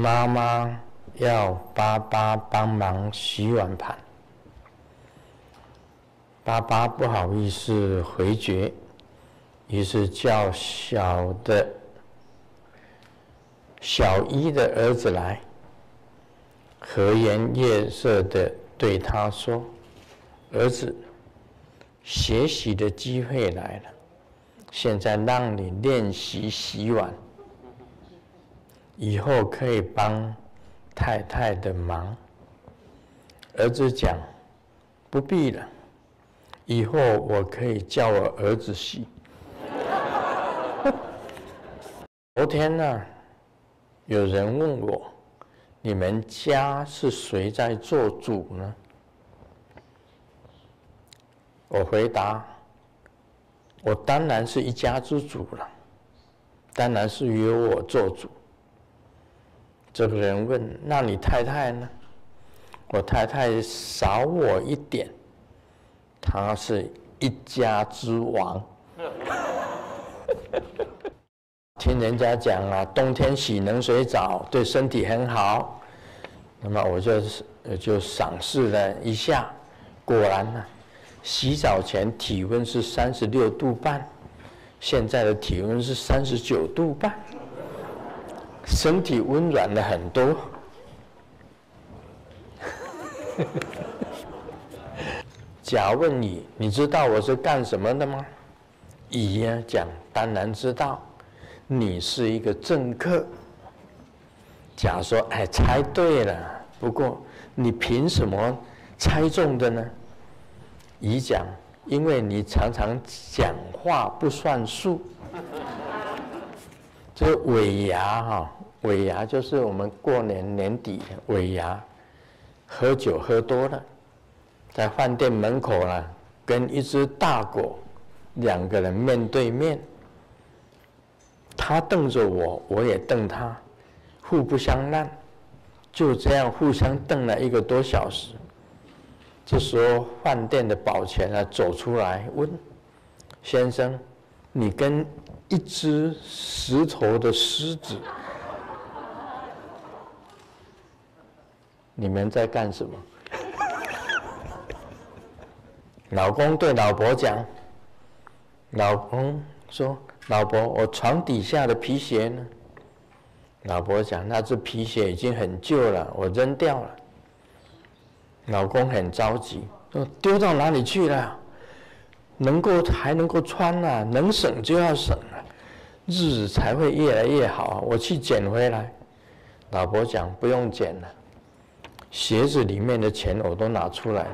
妈妈要爸爸帮忙洗碗盘，爸爸不好意思回绝，于是叫小的小一的儿子来，和颜悦色的对他说：“儿子，学习的机会来了，现在让你练习洗碗。”以后可以帮太太的忙。儿子讲：“不必了，以后我可以叫我儿子洗。”昨天呢，有人问我：“你们家是谁在做主呢？”我回答：“我当然是一家之主了，当然是由我做主。”这个人问：“那你太太呢？”我太太少我一点，她是一家之王。听人家讲啊，冬天洗冷水澡对身体很好，那么我就就赏识了一下，果然呢，洗澡前体温是三十六度半，现在的体温是三十九度半。身体温暖了很多。甲问乙：“你知道我是干什么的吗？”乙呀讲：“当然知道，你是一个政客。”甲说：“哎，猜对了。不过你凭什么猜中的呢？”乙讲：“因为你常常讲话不算数。”这尾牙哈。尾牙就是我们过年年底的尾牙，喝酒喝多了，在饭店门口呢，跟一只大狗两个人面对面，他瞪着我，我也瞪他，互不相让，就这样互相瞪了一个多小时。这时候饭店的保全啊走出来问：“先生，你跟一只石头的狮子？”你们在干什么？老公对老婆讲：“老公说，老婆，我床底下的皮鞋呢？”老婆讲：“那只皮鞋已经很旧了，我扔掉了。”老公很着急，说：“丢到哪里去了？能够还能够穿啊，能省就要省啊，日子才会越来越好啊。我去捡回来。”老婆讲：“不用捡了。”鞋子里面的钱我都拿出来了。